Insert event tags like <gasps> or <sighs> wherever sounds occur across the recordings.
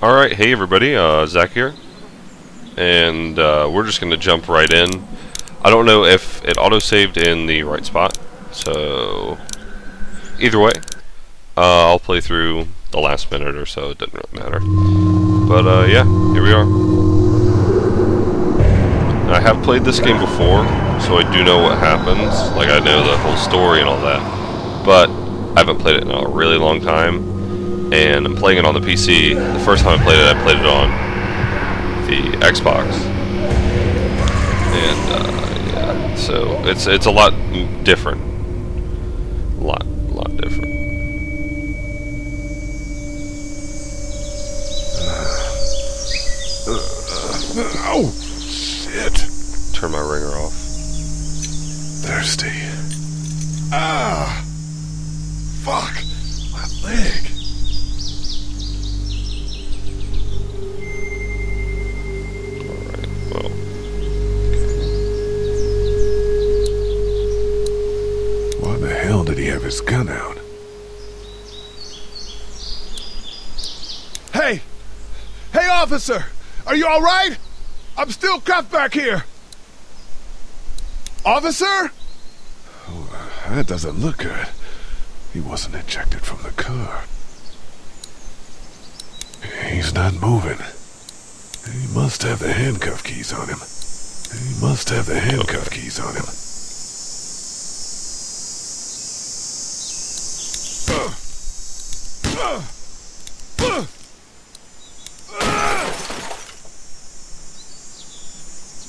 Alright, hey everybody, uh, Zac here. And uh, we're just going to jump right in. I don't know if it auto-saved in the right spot, so either way, uh, I'll play through the last minute or so, it doesn't really matter. But uh, yeah, here we are. I have played this game before, so I do know what happens. Like, I know the whole story and all that. But I haven't played it in a really long time and I'm playing it on the PC. The first time I played it, I played it on the Xbox, and uh, yeah, so it's it's a lot different, a lot lot different. <sighs> Oh, shit. Turn my ringer off. Thirsty. Ah. Fuck. My leg. His gun out? Hey! Hey, officer! Are you alright? I'm still cuffed back here! Officer? Oh, that doesn't look good. He wasn't ejected from the car. He's not moving. He must have the handcuff keys on him. He must have the handcuff keys on him.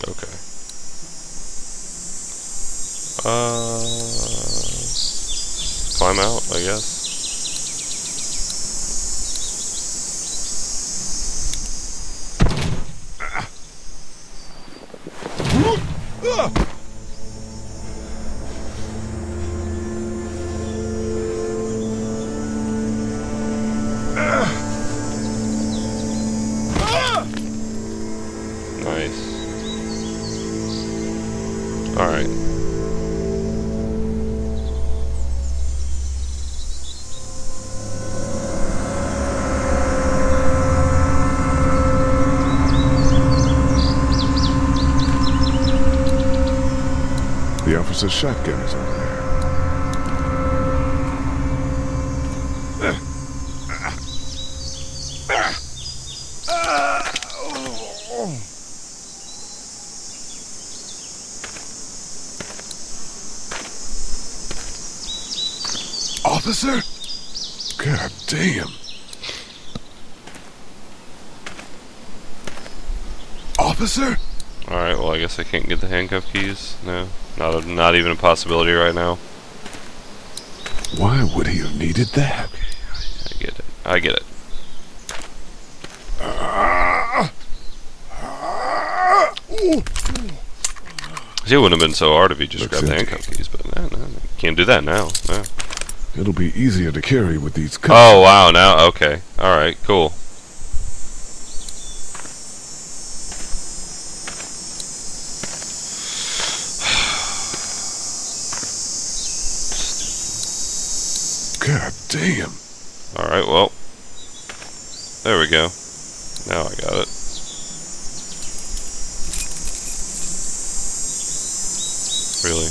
Okay. Uh, climb out, I guess. The officer's shotgun over there. Officer? God damn. Officer? Alright, well I guess I can't get the handcuff keys. No. Not a, not even a possibility right now. Why would he have needed that? I get it. I get it. See, it wouldn't have been so hard if he just Looks grabbed the empty. handcuff keys, but no, no, no, can't do that now. No. It'll be easier to carry with these cuffs. Oh wow! Now, okay, all right, cool. God damn. All right, well, there we go. Now I got it. Really?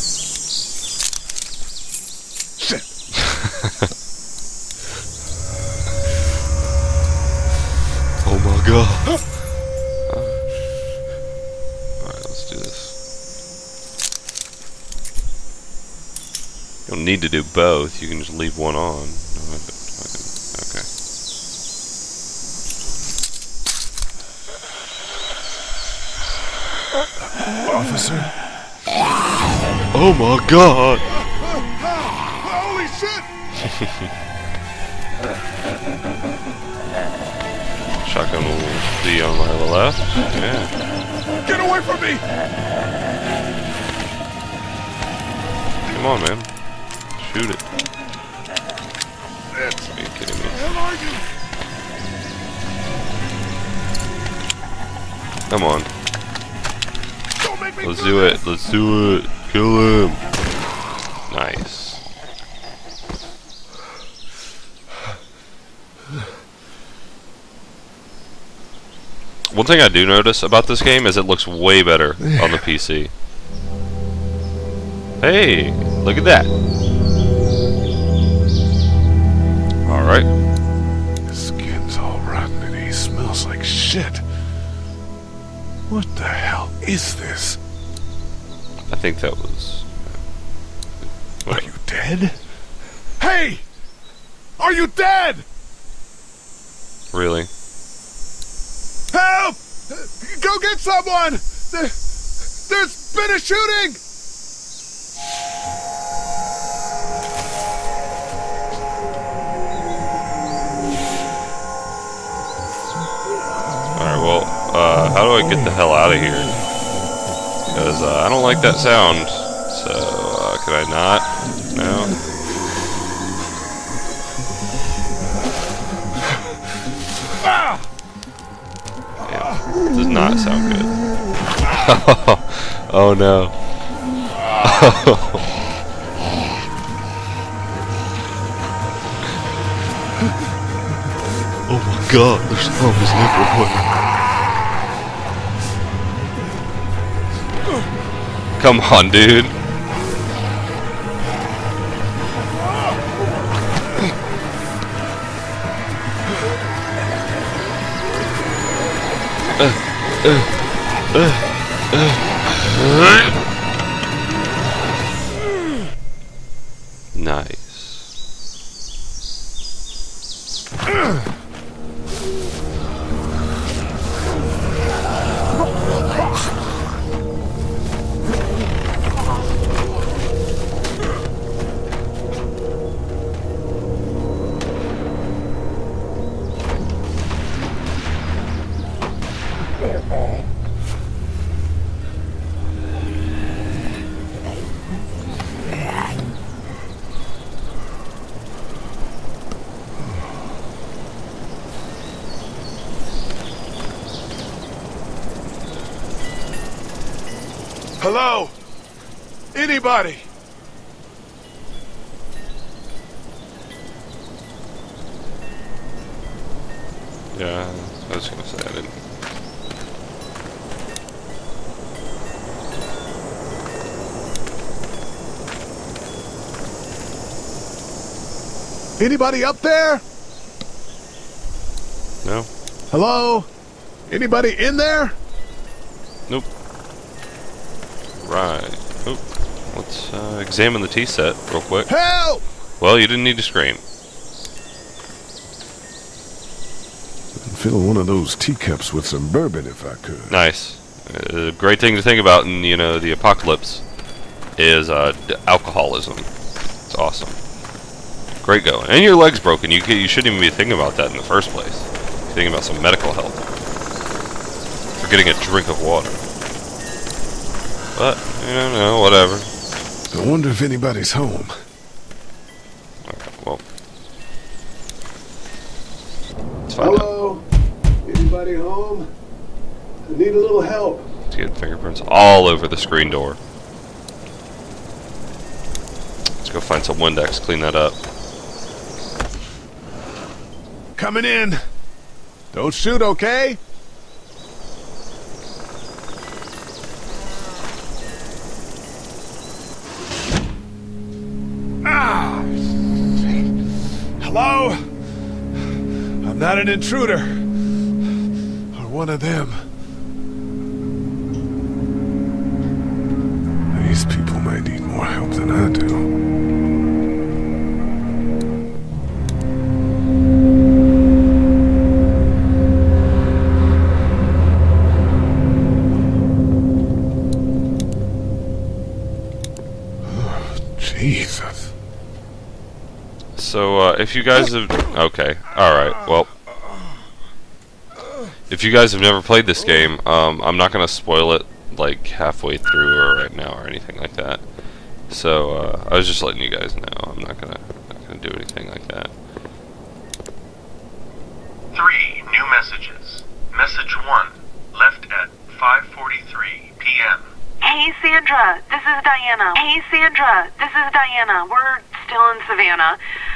Shit. <laughs> Oh my god. <gasps> Alright, let's do this. You don't need to do both, you can just leave one on. No, I don't- Okay. Officer? Oh my god! Holy shit! Shotgun will be on my left. Yeah. Get away from me! Come on, man. Shoot it. Are you kidding me? Where are you? Come on. Let's do it. Let's do it. Kill him. Nice. One thing I do notice about this game is it looks way better on the PC. Hey, look at that. Alright. His skin's all rotten and he smells like shit. What the hell is this? I think that was. Are you dead? Hey! Are you dead? Really? Help! Go get someone! There, there's been a shooting! Alright, well, uh, how do I get the hell out of here? Because uh, I don't like that sound. So, uh, can I not? No? Yeah, does not sound good. <laughs> oh no. <laughs> oh my god, there's zombies everywhere. Come on, dude. Nice. Anybody? Yeah, I was gonna say I didn't. Anybody up there? No? Hello? Anybody in there? Nope. Right. Let's uh, examine the tea set real quick. Help! Well, you didn't need to scream. I'd fill one of those teacups with some bourbon if I could. Nice. A great thing to think about in you know the apocalypse is uh, d- alcoholism. It's awesome. Great going. And your leg's broken. You you shouldn't even be thinking about that in the first place. You're thinking about some medical help. For getting a drink of water. But you know. Whatever. I wonder if anybody's home. Okay, well. Let's find out. Hello? Anybody home? I need a little help. Let's get fingerprints all over the screen door. Let's go find some Windex, clean that up. Coming in. Don't shoot, okay? Hello? I'm not an intruder. Or one of them. These people may need more help than I do. If you guys have... Okay, alright, well... If you guys have never played this game, um, I'm not going to spoil it, like, halfway through or right now or anything like that. So, uh, I was just letting you guys know. I'm not going to not gonna do anything like that. Three new messages. Message one, left at 5:43 p.m. Hey Sandra, this is Diana. Hey Sandra, this is Diana. We're still in Savannah.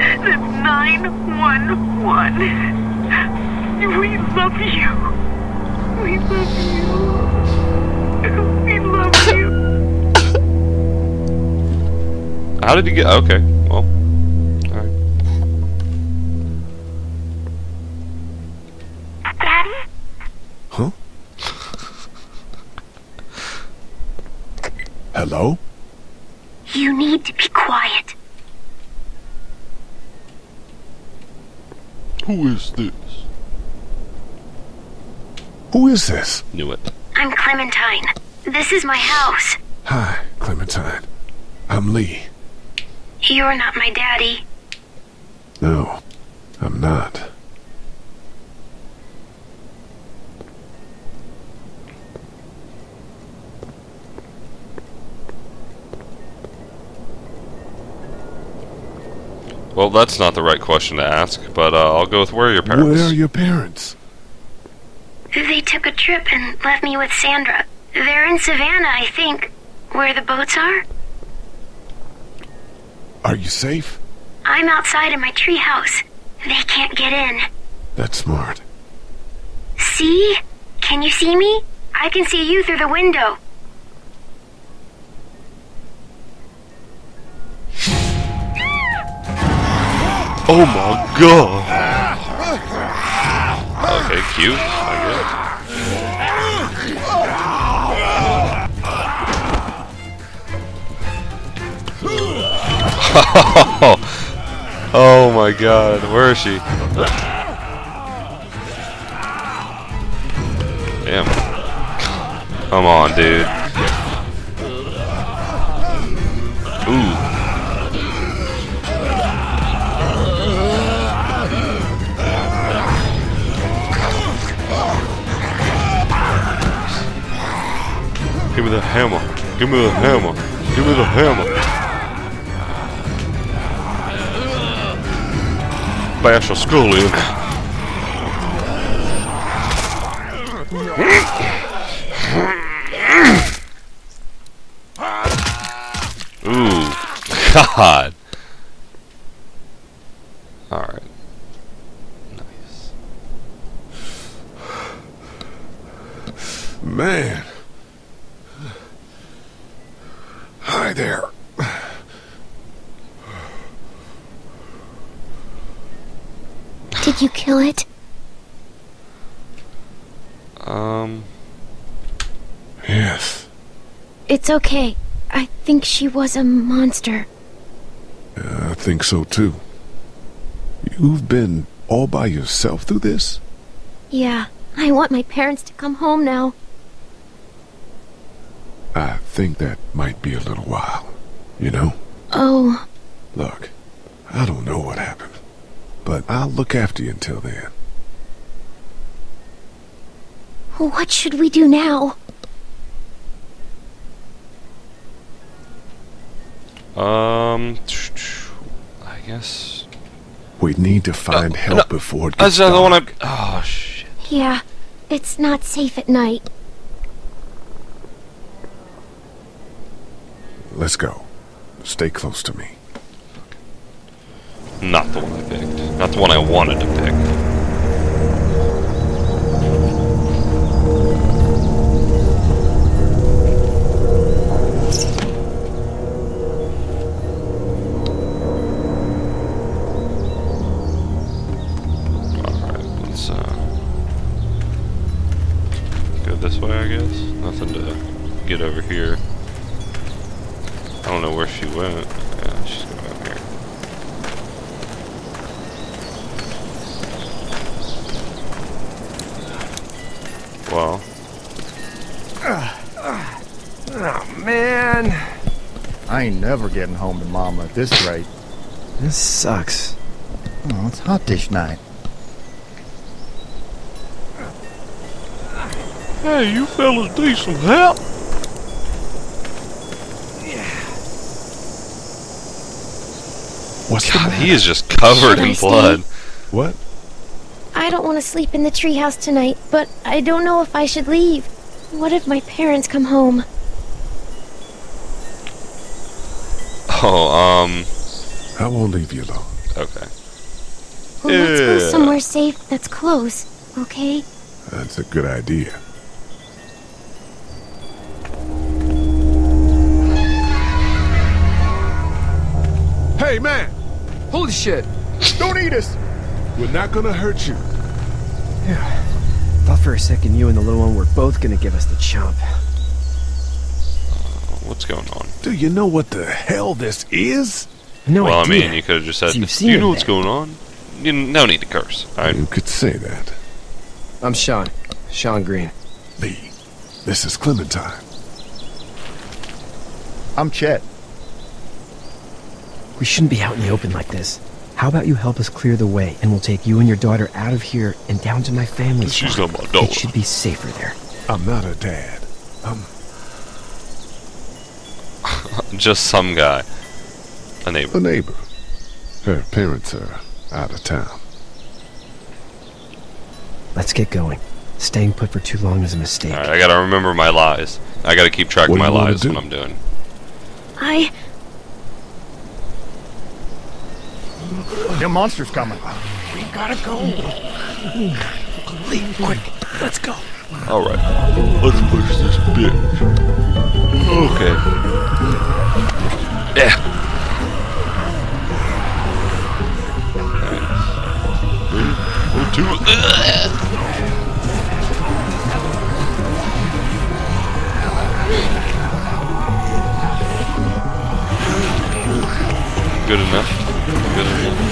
That's 911. We love you. We love you. We love you. How did you get? Okay, well, all right. Daddy? Huh? Hello? You need to be quiet. Who is this? Who is this? Knew it. I'm Clementine. This is my house. Hi, Clementine. I'm Lee. You're not my daddy. No, I'm not. Well, that's not the right question to ask, but uh, I'll go with where are your parents? Where are your parents? They took a trip and left me with Sandra. They're in Savannah, I think. Where the boats are? Are you safe? I'm outside in my treehouse. They can't get in. That's smart. See? Can you see me? I can see you through the window. Oh my god! Okay, cute, I guess. <laughs> oh my god, where is she? Damn. Come on, dude. Me the hammer. Give me the hammer. Give me the hammer. Bash your skull in. Ooh. God. Alright. Nice. Man. Hi there. Did you kill it? Um. Yes. It's okay. I think she was a monster. I think so too. You've been all by yourself through this? Yeah, I want my parents to come home now. I think that might be a little while. You know? Oh, Look, I don't know what happened, but I'll look after you until then. what should we do now? Um. I guess. We need to find Uh, help no, before it That's gets the one I. dark. Oh shit. Yeah, it's not safe at night. Let's go. Stay close to me. Not the one I picked. Not the one I wanted to pick. Uh go this way I guess. Nothing to get over here. Don't know where she went. Yeah, she's going out here. Well, Oh, man. I ain't never getting home to Mama at this rate. This sucks. Oh, it's hot dish night. hey, you fellas need some help? What's God, matter? he is just covered Should I in stay? blood. What? I don't want to sleep in the treehouse tonight, but I don't know if I should leave. What if my parents come home? <laughs> Oh, um, I won't leave you alone. okay. Well, let's go somewhere safe that's close, okay? That's a good idea. Hey, man, Holy shit. don't eat us. We're not gonna hurt you. Yeah. Thought for a second you and the little one were both gonna give us the chomp. Uh, what's going on? Do you know what the hell this is? No well, idea. I mean, you could have just said, You've seen "You know what's there." going on." You no need to curse. All right. You could say that. I'm Shawn. Shawn Greene. Lee, this is Clementine. I'm Chet. We shouldn't be out in the open like this. How about you help us clear the way, and we'll take you and your daughter out of here and down to my family's She's farm. not my daughter. It should be safer there. I'm not a dad. I'm <laughs> Just some guy, a neighbor. a neighbor. Her parents are out of town. Let's get going. Staying put for too long is a mistake. All right, I gotta remember my lies. I gotta keep track What of my lies do? when I'm doing. I. The monster's coming. We gotta go. Leave quick. Let's go. All right, let's push this bitch. Okay. Yeah. Alright. Three, two. Good enough. Good enough.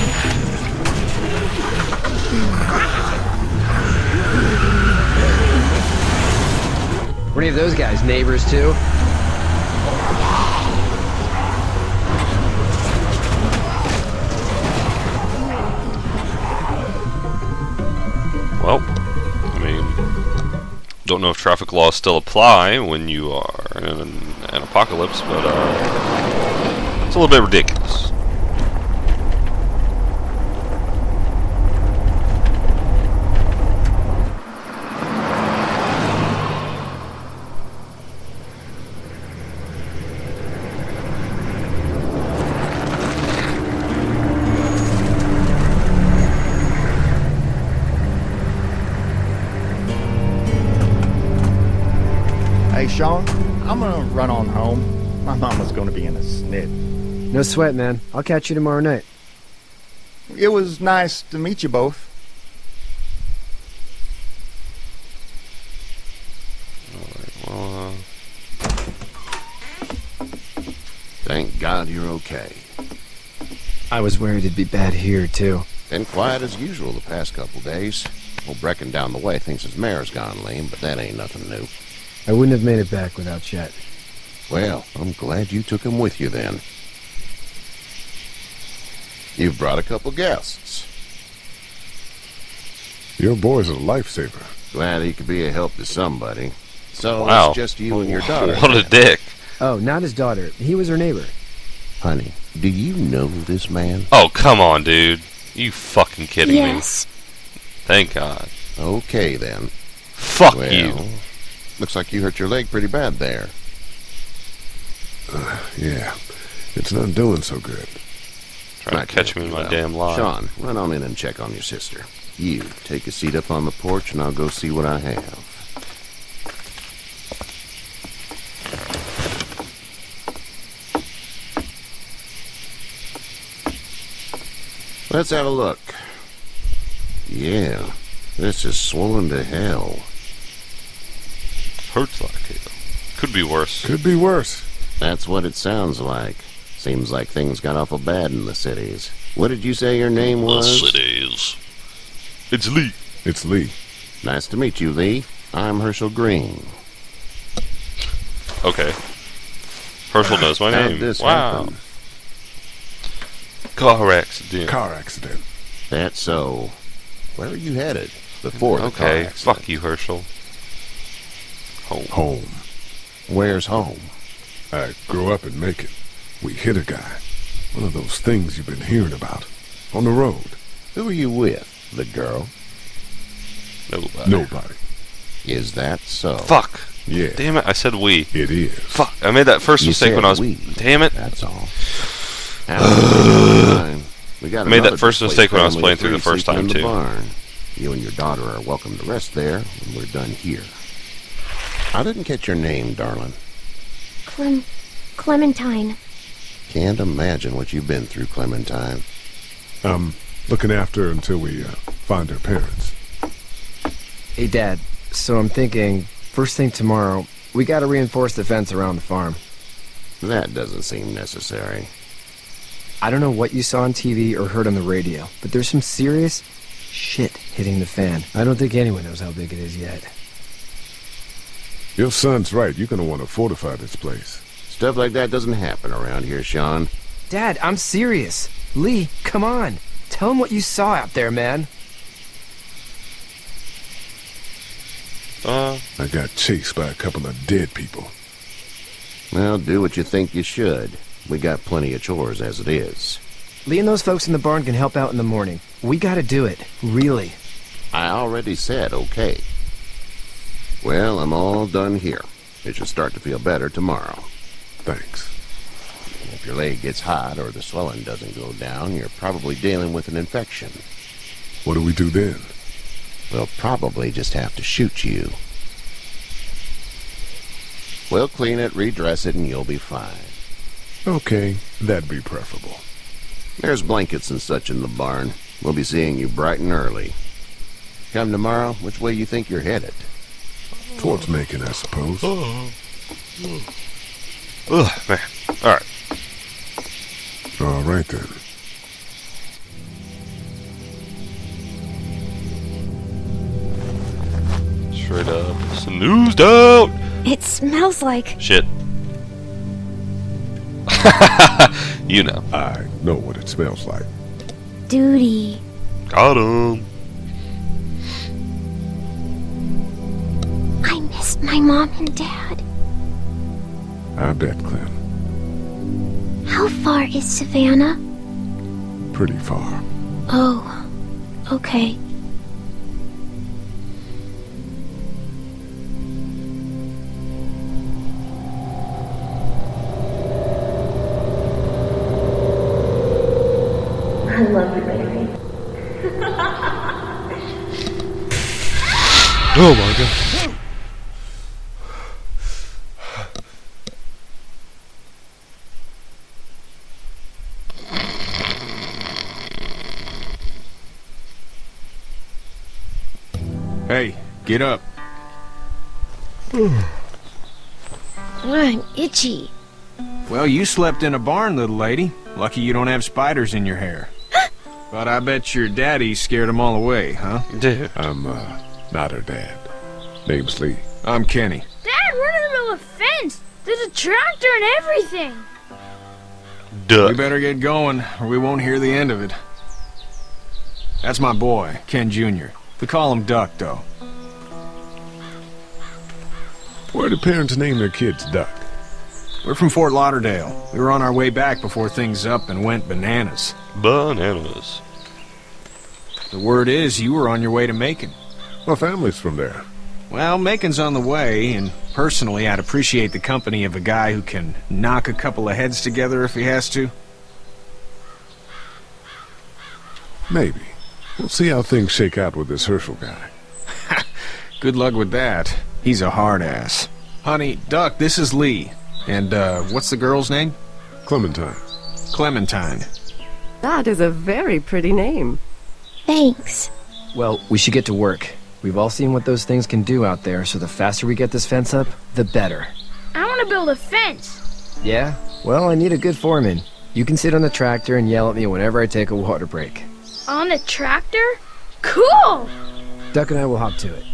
Were any of those guys neighbors too? Well, I mean, don't know if traffic laws still apply when you are in an, an apocalypse, but uh, it's a little bit ridiculous. No sweat, man. I'll catch you tomorrow night. It was nice to meet you both. All right, Well, uh, Thank God you're okay. I was worried it'd be bad here too. Been quiet as usual the past couple days. Old Brecken down the way thinks his mare's gone lame, but that ain't nothing new. I wouldn't have made it back without Chet. Well, I'm glad you took him with you then. You've brought a couple guests. Your boy's a lifesaver. Glad he could be a help to somebody. So wow. it's just you and your daughter. <laughs> What a dick. Oh, not his daughter. He was her neighbor. Honey, do you know this man? Oh, come on, dude. You fucking kidding Yes. me? Thank God. Okay then. Fuck well, you. looks like you hurt your leg pretty bad there. Uh, yeah, it's not doing so good. Trying Might to catch me in my out. damn lie. Shawn, run on in and check on your sister. You take a seat up on the porch and I'll go see what I have. Let's have a look. Yeah, this is swollen to hell. Hurts like hell. Could be worse. Could be worse. That's what it sounds like. Seems like things got awful bad in the cities. What did you say your name was? The cities. It's Lee. It's Lee. Nice to meet you, Lee. I'm Hershel Greene. Okay. Hershel knows my How'd name. this wow. happen? Car accident. Car accident. That's so. Where are you headed? Before the car Okay, fuck you, Hershel. Home. Home. Where's home? I grew up in Macon. We hit a guy. One of those things you've been hearing about. On the road. Who are you with? The girl? Nobody. Nobody. Is that so? Fuck. Yeah. Damn it, I said we. It is. Fuck. I made that first You mistake when I was. we. Damn it. That's all. <sighs> We got I made that first mistake when I was playing of through the first time, in the too. Barn. You and your daughter are welcome to rest there when we're done here. I didn't catch your name, darling. Clem... Clementine. Can't imagine what you've been through, Clementine. I'm looking after her until we uh, find her parents. Hey, Dad. So I'm thinking, first thing tomorrow, we gotta reinforce the fence around the farm. That doesn't seem necessary. I don't know what you saw on TV or heard on the radio, but there's some serious shit hitting the fan. I don't think anyone knows how big it is yet. Your son's right. You're going to want to fortify this place. Stuff like that doesn't happen around here, Shawn. Dad, I'm serious. Lee, come on. Tell him what you saw out there, man. Uh, I got chased by a couple of dead people. Well, do what you think you should. We got plenty of chores as it is. Lee and those folks in the barn can help out in the morning. We gotta do it. Really. I already said okay. Well, I'm all done here. It should start to feel better tomorrow. Thanks. If your leg gets hot or the swelling doesn't go down, you're probably dealing with an infection. What do we do then? We'll probably just have to shoot you. We'll clean it, redress it, and you'll be fine. Okay, that'd be preferable. There's blankets and such in the barn. We'll be seeing you bright and early. Come tomorrow, which way you think you're headed? Towards Macon, I suppose. Oh, oh, oh. Ugh, man. Alright. All right then. Straight up. Snoozed out! It smells like... Shit. <laughs> you know. I know what it smells like. duty. Got him. I miss my mom and dad. I bet, Clem. How far is Savannah? Pretty far. Oh, okay. Get up. I'm itchy. Well, you slept in a barn, little lady. Lucky you don't have spiders in your hair. <gasps> but I bet your daddy scared them all away, huh? Dude. I'm, uh, not her dad. Name's Lee. I'm Kenny. Dad, we're in the middle of a fence. There's a tractor and everything. Duh. We better get going, or we won't hear the end of it. That's my boy, Ken Jr. We call him Duck, though. Where do parents name their kids Duck? We're from Fort Lauderdale. We were on our way back before things up and went bananas. Bananas. The word is you were on your way to Macon. My family's from there. Well, Macon's on the way, and personally, I'd appreciate the company of a guy who can knock a couple of heads together if he has to. Maybe. We'll see how things shake out with this Hershel guy. <laughs> Good luck with that. He's a hard ass. Honey, Duck, this is Lee. And, uh, what's the girl's name? Clementine. Clementine. That is a very pretty name. Thanks. Well, we should get to work. We've all seen what those things can do out there, so the faster we get this fence up, the better. I want to build a fence. Yeah? Well, I need a good foreman. You can sit on the tractor and yell at me whenever I take a water break. On the tractor? Cool! Duck and I will hop to it.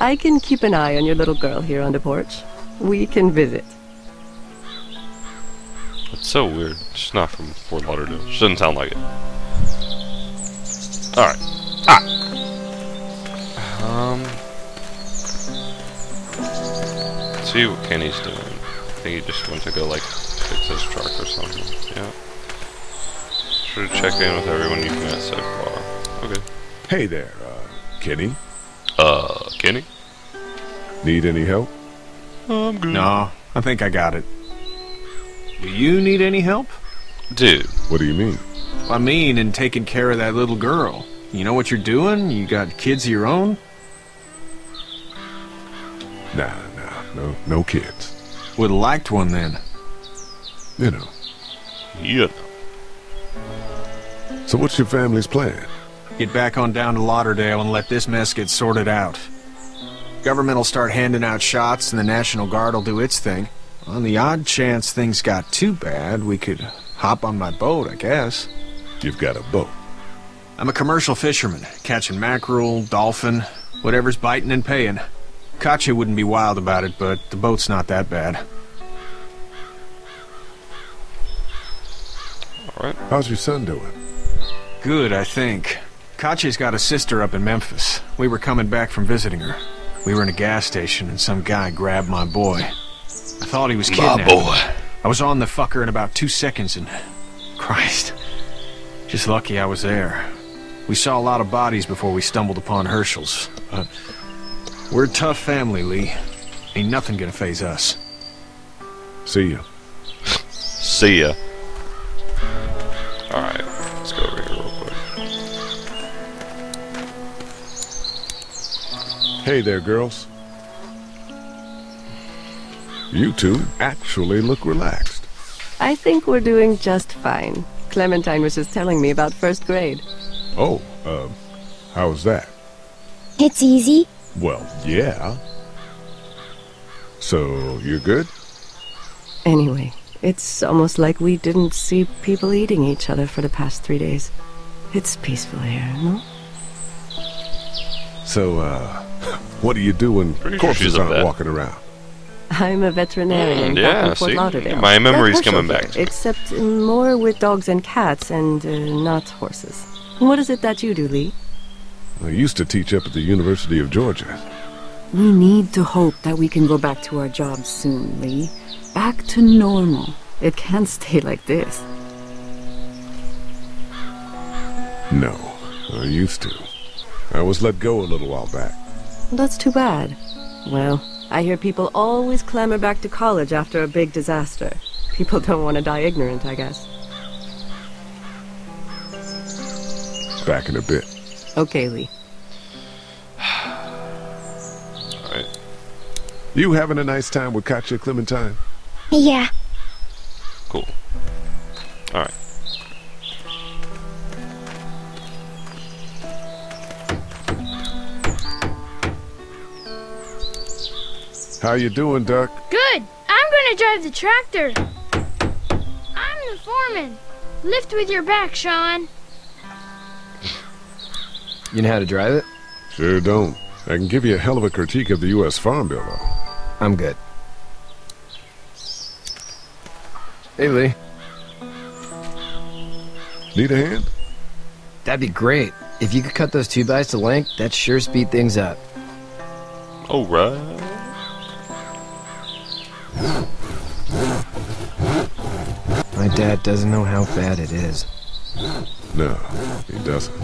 I can keep an eye on your little girl here on the porch. We can visit. It's so weird. She's not from Fort Lauderdale. She doesn't sound like it. Alright. Ah! Um. let's see what Kenny's doing. I think he just went to go, like, fix his truck or something. Yeah. Sure to check in with everyone you've met so far. Okay. Hey there, uh, Kenny. Uh, Kenny? Need any help? I'm good. No, I think I got it. Do you need any help? Dude. What do you mean? I mean, in taking care of that little girl. You know what you're doing? You got kids of your own? Nah, nah, no, no kids. Would've liked one then. You know. Yeah. So what's your family's plan? Get back on down to Lauderdale and let this mess get sorted out. Government will start handing out shots and the National Guard will do its thing. On the odd chance things got too bad, we could hop on my boat, I guess. You've got a boat. I'm a commercial fisherman, catching mackerel, dolphin, whatever's biting and paying. Katjaa wouldn't be wild about it, but the boat's not that bad. Alright. How's your son doing? Good, I think. Katjaa's got a sister up in Memphis. We were coming back from visiting her. We were in a gas station and some guy grabbed my boy. I thought he was kidnapped. My boy. I was on the fucker in about two seconds and... Christ. Just lucky I was there. We saw a lot of bodies before we stumbled upon Hershel's. But we're a tough family, Lee. Ain't nothing gonna phase us. See ya. See ya. Alright, Hey there, girls. You two actually look relaxed. I think we're doing just fine. Clementine was just telling me about first grade. Oh, uh, how was that? It's easy. Well, yeah. So, you're good? Anyway, it's almost like we didn't see people eating each other for the past three days. It's peaceful here, no? So, uh, what do you do when Pretty corpses she's a aren't walking around? I'm a veterinarian Mm, back yeah, in Fort see? Lauderdale. My memory's coming Hershel back here, Except more with dogs and cats and uh, not horses. What is it that you do, Lee? I used to teach up at the University of Georgia. We need to hope that we can go back to our jobs soon, Lee. Back to normal. It can't <laughs> stay like this. No, I used to. I was let go a little while back. That's too bad. Well, I hear people always clamor back to college after a big disaster. People don't want to die ignorant, I guess. Back in a bit. Okay, Lee. <sighs> Alright. You having a nice time with Katjaa Clementine? Yeah. Cool. Alright. How you doing, Duck? Good. I'm gonna drive the tractor. I'm the foreman. Lift with your back, Shawn. You know how to drive it? Sure don't. I can give you a hell of a critique of the U.S. Farm Bill, though. I'm good. Hey, Lee. Need a hand? That'd be great. If you could cut those two bys to length, that'd sure speed things up. Alright. My dad doesn't know how bad it is. No, he doesn't.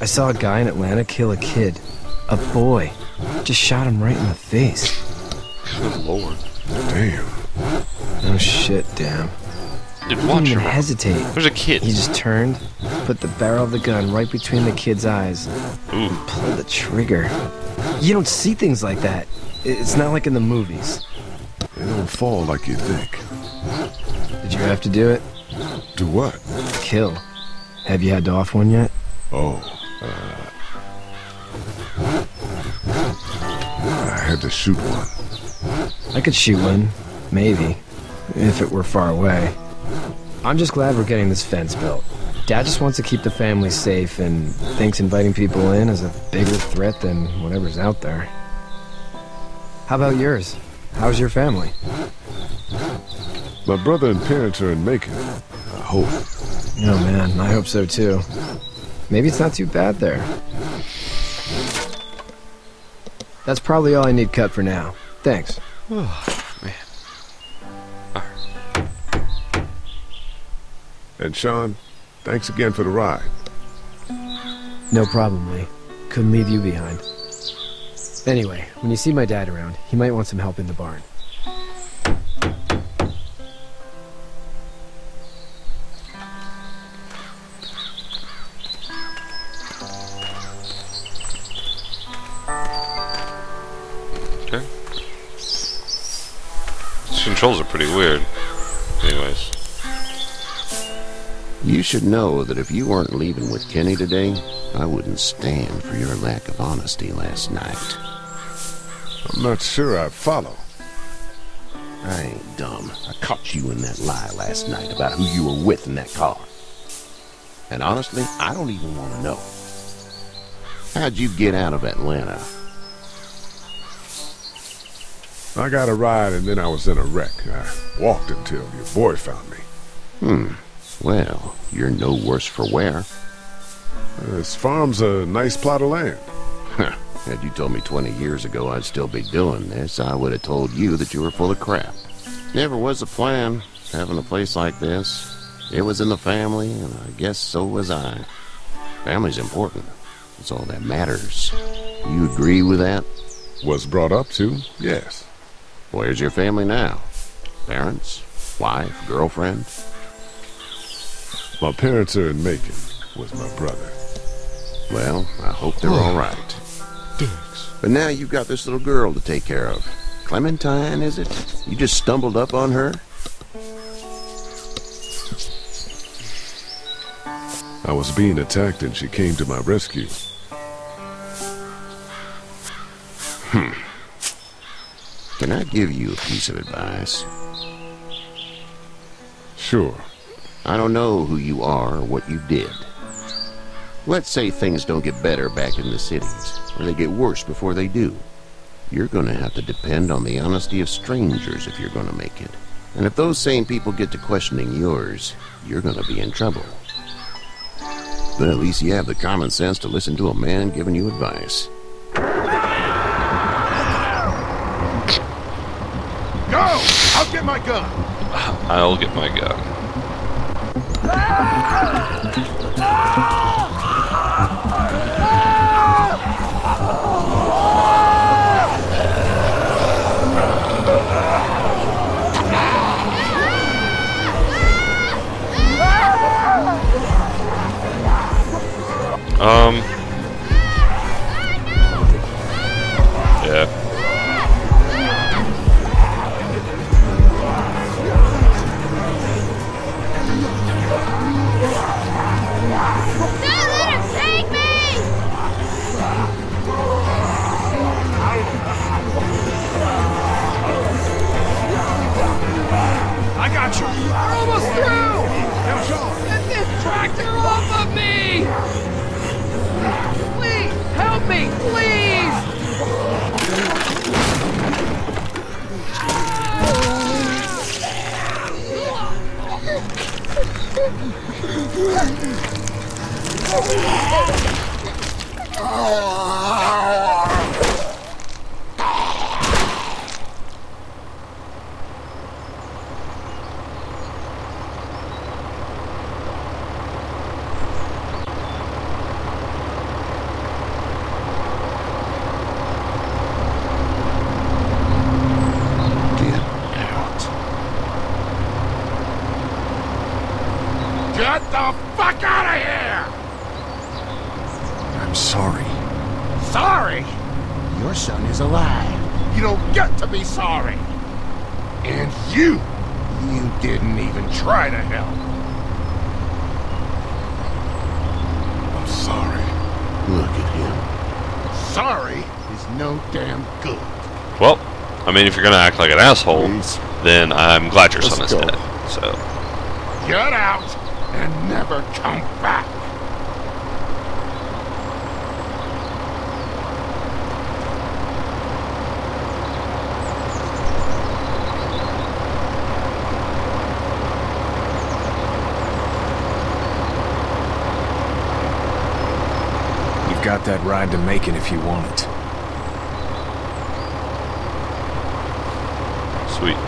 I saw a guy in Atlanta kill a kid. A boy. Just shot him right in the face. Good lord. Damn. No shit, damn. Dude, He watch didn't even your hesitate. There's a kid. He just turned, put the barrel of the gun right between the kid's eyes, Ooh. pulled the trigger. You don't see things like that. It's not like in the movies. They don't fall like you think. Did you have to do it? Do what? Kill. Have you had to off one yet? Oh, uh, I had to shoot one. I could shoot one, maybe, if it were far away. I'm just glad we're getting this fence built. Dad just wants to keep the family safe and thinks inviting people in is a bigger threat than whatever's out there. How about yours? How's your family? My brother and parents are in Macon. I hope. Oh man, I hope so too. Maybe it's not too bad there. That's probably all I need cut for now. Thanks. <sighs> Oh, and Shawn, thanks again for the ride. No problem, Lee. Couldn't leave you behind. Anyway, when you see my dad around, he might want some help in the barn. Controls are pretty weird. Anyways. You should know that if you weren't leaving with Kenny today, I wouldn't stand for your lack of honesty last night. I'm not sure I follow. I ain't dumb. I caught you in that lie last night about who you were with in that car. And honestly, I don't even want to know. How'd you get out of Atlanta? I got a ride and then I was in a wreck. I walked until your boy found me. Hmm. Well, you're no worse for wear. This farm's a nice plot of land. Had you told me 20 years ago I'd still be doing this, I would have told you that you were full of crap. Never was a plan, having a place like this. It was in the family, and I guess so was I. Family's important. It's all that matters. You agree with that? Was brought up to, yes. Where's your family now? Parents? Wife? Girlfriend? My parents are in Macon, with my brother. Well, I hope they're all right. Thanks. But now you've got this little girl to take care of. Clementine, is it? You just stumbled up on her? I was being attacked and she came to my rescue. Hmm. Can I give you a piece of advice? Sure. I don't know who you are or what you did. Let's say things don't get better back in the cities, or they get worse before they do. You're gonna have to depend on the honesty of strangers if you're gonna make it. And if those same people get to questioning yours, you're gonna be in trouble. But at least you have the common sense to listen to a man giving you advice. Go! I'll get my gun. I'll get my gun. Um. Get the fuck out of here. I'm sorry. Sorry? Your son is alive. You don't get to be sorry. And you, you didn't even try to help. I'm sorry. Look at him. Sorry is no damn good. Well, I mean, if you're gonna act like an asshole, then I'm glad your son is go. dead. So, Get out and never come back. You've got that ride to Macon if you want it. sweet.